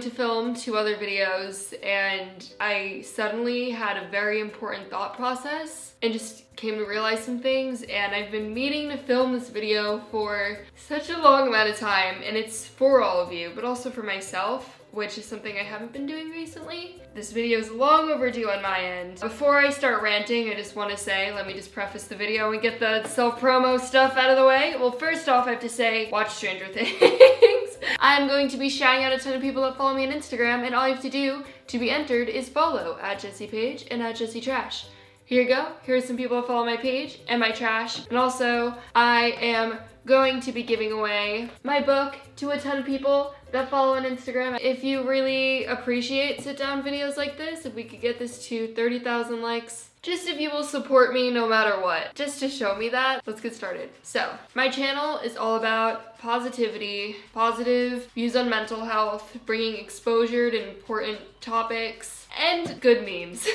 to film two other videos and I suddenly had a very important thought process and just came to realize some things and I've been meaning to film this video for such a long amount of time and it's for all of you but also for myself which is something I haven't been doing recently. This video is long overdue on my end. Before I start ranting, I just want to say, let me just preface the video and get the self-promo stuff out of the way. Well, first off, I have to say, watch Stranger Things. I'm going to be shouting out a ton of people that follow me on Instagram, and all you have to do to be entered is follow at Jessie Paege and at Jessie Trash. Here you go. Here's some people that follow my page and my trash. And also, I am going to be giving away my book to a ton of people that follow on Instagram. If you really appreciate sit down videos like this, if we could get this to 30,000 likes, just if you will support me no matter what, just to show me that, let's get started. So, my channel is all about positivity, positive views on mental health, bringing exposure to important topics, and good memes.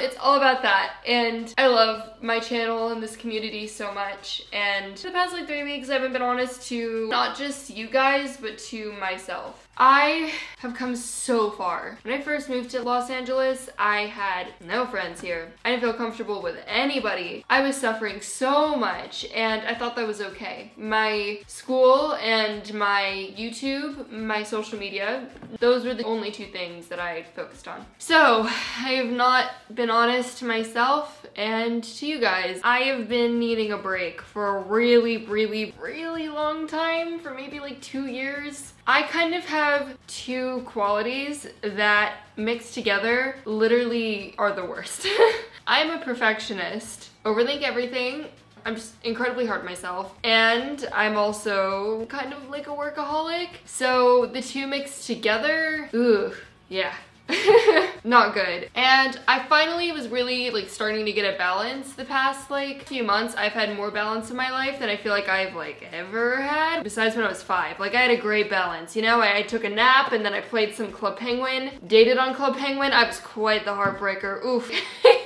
it's all about that. And I love my channel and this community so much. And for the past like three weeks, I haven't been honest to not just you guys, but to myself myself. I have come so far. When I first moved to Los Angeles, I had no friends here. I didn't feel comfortable with anybody. I was suffering so much and I thought that was okay. My school and my YouTube, my social media, those were the only two things that I focused on. So I have not been honest to myself and to you guys. I have been needing a break for a really, really, really long time, for maybe like two years. I kind of have two qualities that mixed together literally are the worst. I'm a perfectionist, overthink everything, I'm just incredibly hard on myself. And I'm also kind of like a workaholic. So the two mixed together, ooh, yeah, not good. And I finally was really like starting to get a balance the past like few months. I've had more balance in my life than I feel like I've like ever had besides when I was five. Like I had a great balance, you know? I, I took a nap and then I played some Club Penguin, dated on Club Penguin. I was quite the heartbreaker. Oof.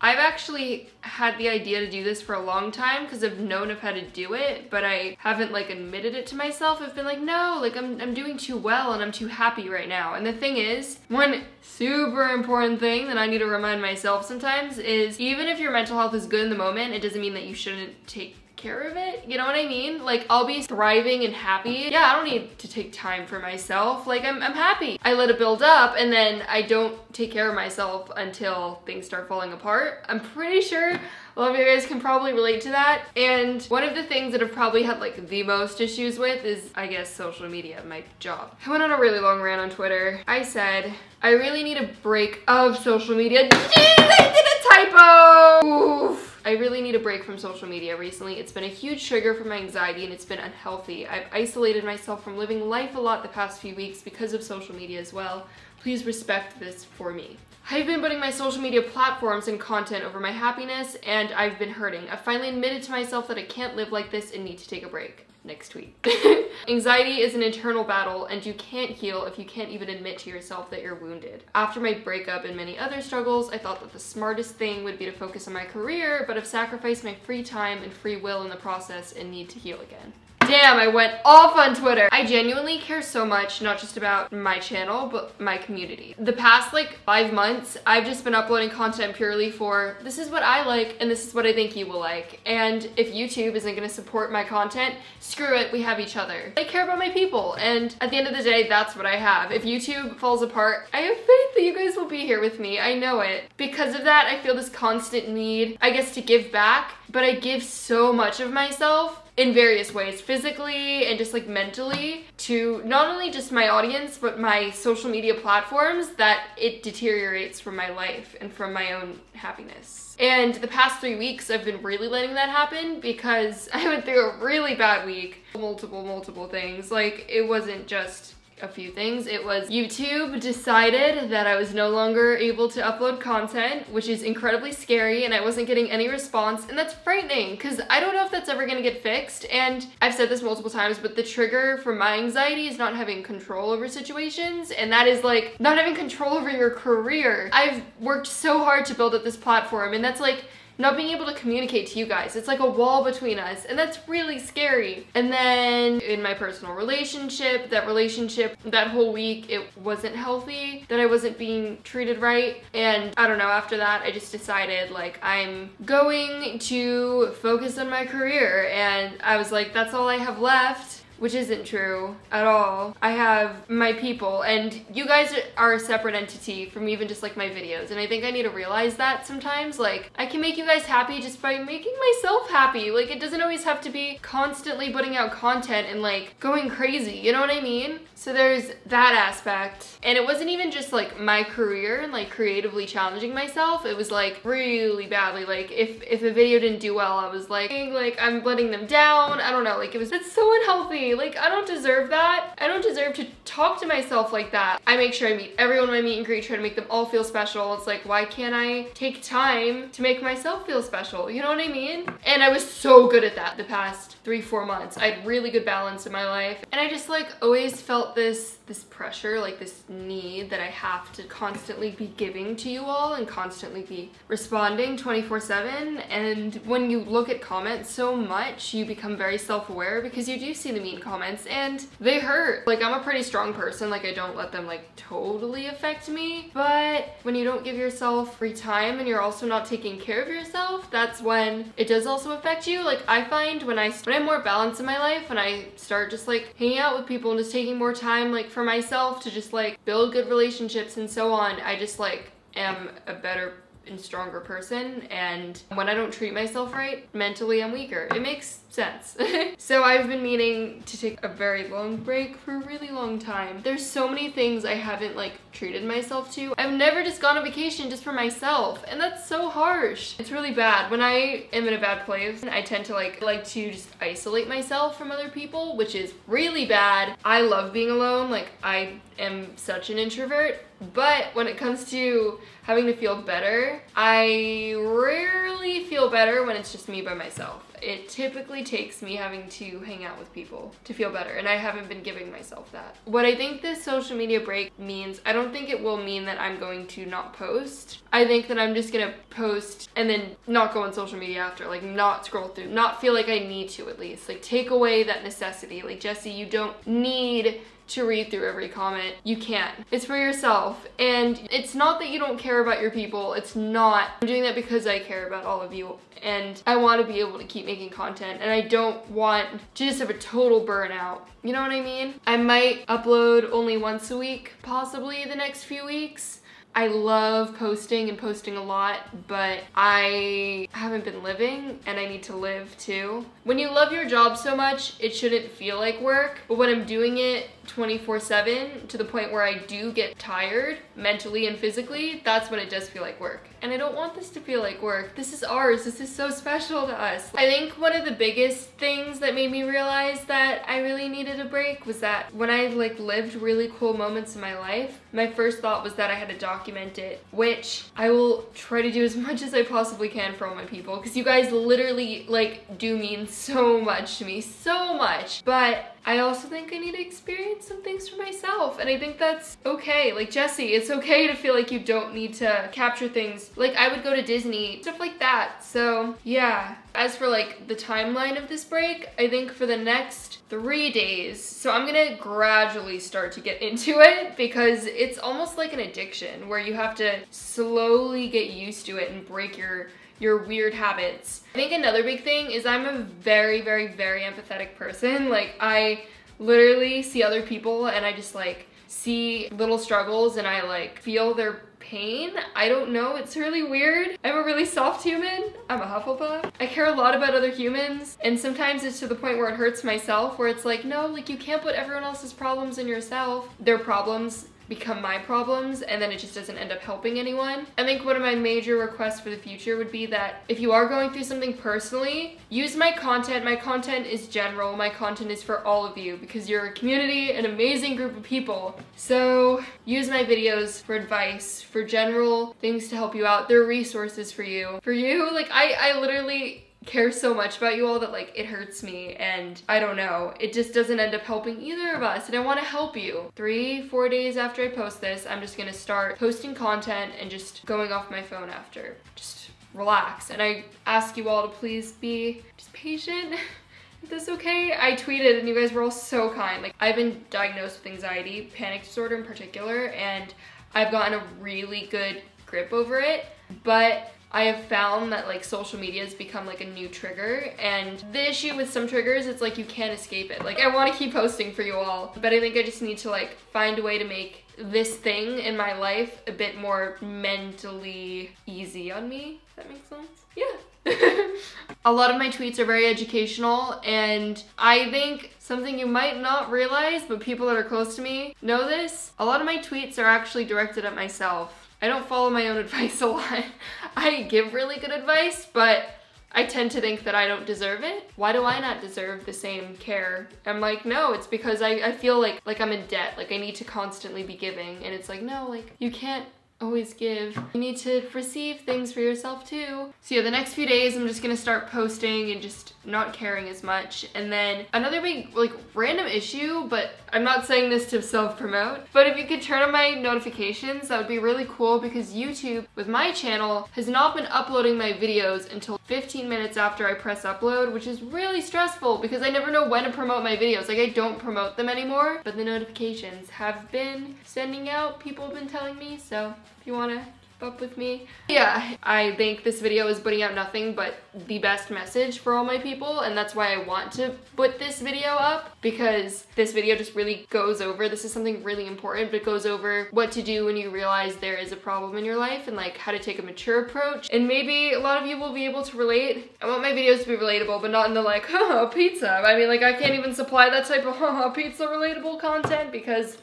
I've actually had the idea to do this for a long time because I've known of how to do it, but I haven't like admitted it to myself. I've been like, no, like I'm, I'm doing too well and I'm too happy right now. And the thing is, one super important thing that I need to remind myself sometimes is even if your mental health is good in the moment, it doesn't mean that you shouldn't take care of it. You know what I mean? Like I'll be thriving and happy. Yeah, I don't need to take time for myself. Like I'm, I'm happy. I let it build up and then I don't take care of myself until things start falling apart. I'm pretty sure a lot of you guys can probably relate to that. And one of the things that I've probably had like the most issues with is, I guess, social media, my job. I went on a really long rant on Twitter. I said, I really need a break of social media. Jeez, I did a typo! Oof. I really need a break from social media recently. It's been a huge trigger for my anxiety and it's been unhealthy. I've isolated myself from living life a lot the past few weeks because of social media as well. Please respect this for me. I've been putting my social media platforms and content over my happiness and I've been hurting. I've finally admitted to myself that I can't live like this and need to take a break next tweet. Anxiety is an internal battle and you can't heal if you can't even admit to yourself that you're wounded. After my breakup and many other struggles, I thought that the smartest thing would be to focus on my career, but I've sacrificed my free time and free will in the process and need to heal again. Damn, I went off on Twitter. I genuinely care so much, not just about my channel, but my community. The past like five months, I've just been uploading content purely for this is what I like and this is what I think you will like. And if YouTube isn't gonna support my content, screw it, we have each other. I care about my people and at the end of the day, that's what I have. If YouTube falls apart, I have faith that you guys will be here with me. I know it. Because of that, I feel this constant need, I guess, to give back, but I give so much of myself in various ways, physically and just like mentally, to not only just my audience, but my social media platforms, that it deteriorates from my life and from my own happiness. And the past three weeks, I've been really letting that happen because I went through a really bad week. Multiple, multiple things. Like, it wasn't just a few things. It was YouTube decided that I was no longer able to upload content, which is incredibly scary and I wasn't getting any response and that's frightening because I don't know if that's ever gonna get fixed and I've said this multiple times but the trigger for my anxiety is not having control over situations and that is like not having control over your career. I've worked so hard to build up this platform and that's like not being able to communicate to you guys. It's like a wall between us and that's really scary. And then in my personal relationship, that relationship, that whole week, it wasn't healthy, that I wasn't being treated right. And I don't know, after that, I just decided like I'm going to focus on my career. And I was like, that's all I have left which isn't true at all. I have my people and you guys are a separate entity from even just like my videos and I think I need to realize that sometimes. Like I can make you guys happy just by making myself happy. Like it doesn't always have to be constantly putting out content and like going crazy you know what I mean? So there's that aspect. And it wasn't even just like my career and like creatively challenging myself. It was like really badly. Like if if a video didn't do well I was like like I'm letting them down. I don't know. Like it was that's so unhealthy like, I don't deserve that. I don't deserve to talk to myself like that. I make sure I meet everyone I meet and greet, try to make them all feel special. It's like, why can't I take time to make myself feel special? You know what I mean? And I was so good at that the past three, four months. I had really good balance in my life. And I just like always felt this, this pressure, like this need that I have to constantly be giving to you all and constantly be responding 24 seven. And when you look at comments so much, you become very self-aware because you do see the comments and they hurt. Like I'm a pretty strong person, like I don't let them like totally affect me, but when you don't give yourself free time and you're also not taking care of yourself, that's when it does also affect you. Like I find when I when I'm more balanced in my life and I start just like hanging out with people and just taking more time like for myself to just like build good relationships and so on, I just like am a better and stronger person and when I don't treat myself right, mentally I'm weaker. It makes sense. so I've been meaning to take a very long break for a really long time. There's so many things I haven't like treated myself to. I've never just gone on vacation just for myself and that's so harsh. It's really bad. When I am in a bad place, I tend to like like to just isolate myself from other people, which is really bad. I love being alone. Like I am such an introvert, but when it comes to having to feel better, I rarely feel better when it's just me by myself it typically takes me having to hang out with people to feel better and I haven't been giving myself that. What I think this social media break means, I don't think it will mean that I'm going to not post. I think that I'm just gonna post and then not go on social media after, like not scroll through, not feel like I need to at least. Like take away that necessity. Like Jessie, you don't need to read through every comment. You can't. It's for yourself. And it's not that you don't care about your people. It's not. I'm doing that because I care about all of you and I want to be able to keep making content and I don't want to just have a total burnout. You know what I mean? I might upload only once a week, possibly the next few weeks I love posting and posting a lot, but I haven't been living and I need to live too. When you love your job so much, it shouldn't feel like work, but when I'm doing it 24-7 to the point where I do get tired mentally and physically, that's when it does feel like work. And I don't want this to feel like work. This is ours. This is so special to us. I think one of the biggest things that made me realize that I really needed a break was that when I like lived really cool moments in my life, my first thought was that I had to document it, which I will try to do as much as I possibly can for all my people because you guys literally like do mean so much to me, so much. But I also think I need to experience some things for myself and I think that's okay. Like Jessie, it's okay to feel like you don't need to capture things. Like I would go to Disney, stuff like that. So yeah. As for like the timeline of this break, I think for the next three days, so I'm gonna gradually start to get into it because it's almost like an addiction where you have to slowly get used to it and break your your weird habits. I think another big thing is I'm a very, very, very empathetic person. Like I literally see other people and I just like see little struggles and I like feel their pain. I don't know, it's really weird. I'm a really soft human. I'm a Hufflepuff. I care a lot about other humans and sometimes it's to the point where it hurts myself where it's like, no, like you can't put everyone else's problems in yourself. Their problems become my problems and then it just doesn't end up helping anyone. I think one of my major requests for the future would be that if you are going through something personally, use my content. My content is general. My content is for all of you because you're a community, an amazing group of people. So use my videos for advice, for general things to help you out. They're resources for you. For you, like I, I literally care so much about you all that like it hurts me and I don't know it just doesn't end up helping either of us and I want to help you three four days after I post this I'm just gonna start posting content and just going off my phone after just relax. And I ask you all to please be just patient. Is this okay? I tweeted and you guys were all so kind. Like I've been diagnosed with anxiety, panic disorder in particular, and I've gotten a really good grip over it. But I have found that like social media has become like a new trigger and the issue with some triggers it's like you can't escape it. Like I want to keep posting for you all but I think I just need to like find a way to make this thing in my life a bit more mentally easy on me. That makes sense? Yeah. a lot of my tweets are very educational and I think something you might not realize but people that are close to me know this. A lot of my tweets are actually directed at myself. I don't follow my own advice a lot. I give really good advice, but I tend to think that I don't deserve it. Why do I not deserve the same care? I'm like, no, it's because I, I feel like like I'm in debt. Like I need to constantly be giving. And it's like, no, like you can't always give. You need to receive things for yourself too. So yeah, the next few days I'm just gonna start posting and just not caring as much. And then another big like random issue, but I'm not saying this to self-promote, but if you could turn on my notifications, that would be really cool because YouTube with my channel has not been uploading my videos until 15 minutes after I press upload, which is really stressful because I never know when to promote my videos. Like I don't promote them anymore, but the notifications have been sending out. People have been telling me, so if you wanna up with me. Yeah, I think this video is putting out nothing but the best message for all my people and that's why I want to put this video up because this video just really goes over, this is something really important, but it goes over what to do when you realize there is a problem in your life and like how to take a mature approach. And maybe a lot of you will be able to relate. I want my videos to be relatable, but not in the like, haha, pizza. I mean, like I can't even supply that type of haha, pizza relatable content because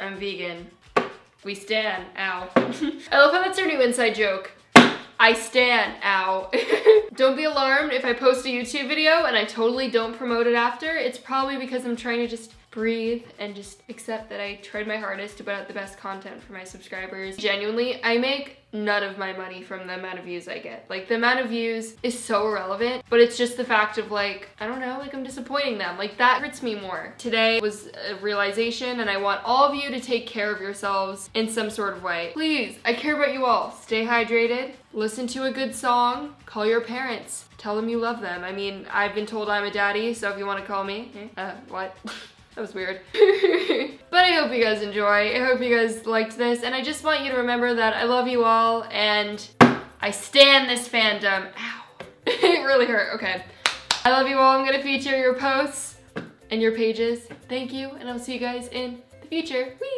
I'm vegan. We stand. Ow. I love how that's our new inside joke. I stand. Ow. don't be alarmed if I post a YouTube video and I totally don't promote it after. It's probably because I'm trying to just breathe and just accept that I tried my hardest to put out the best content for my subscribers. Genuinely, I make none of my money from the amount of views I get. Like the amount of views is so irrelevant, but it's just the fact of like, I don't know, like I'm disappointing them. Like that hurts me more. Today was a realization and I want all of you to take care of yourselves in some sort of way. Please, I care about you all. Stay hydrated, listen to a good song, call your parents, tell them you love them. I mean, I've been told I'm a daddy, so if you want to call me, uh, what? That was weird. but I hope you guys enjoy. I hope you guys liked this. And I just want you to remember that I love you all and I stand this fandom. Ow. it really hurt. Okay. I love you all. I'm going to feature your posts and your pages. Thank you. And I'll see you guys in the future. Whee!